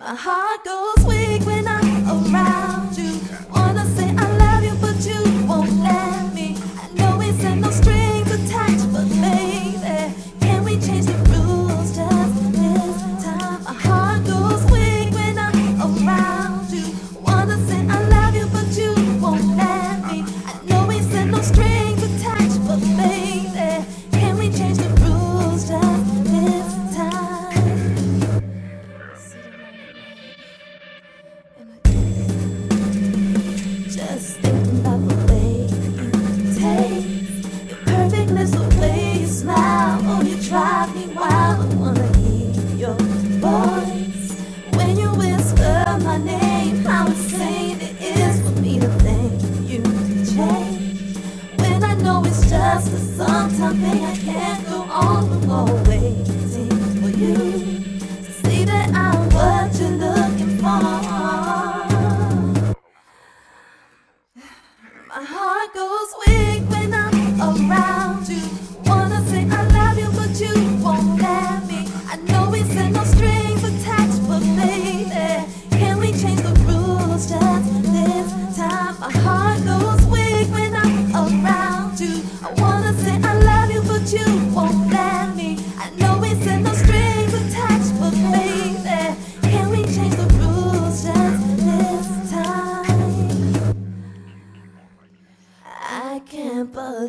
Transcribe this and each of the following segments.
My heart goes weak. I can't go on the waiting for you to see that I'm what you're looking for. My heart goes weak when I'm around.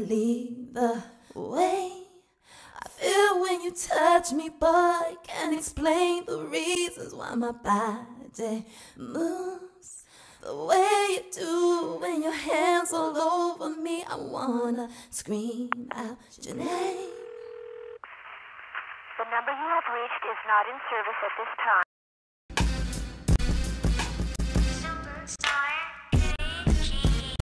believe the way I feel when you touch me, but I can't explain the reasons why my body moves. The way you do when your hands all over me, I wanna scream out your name. The number you have reached is not in service at this time.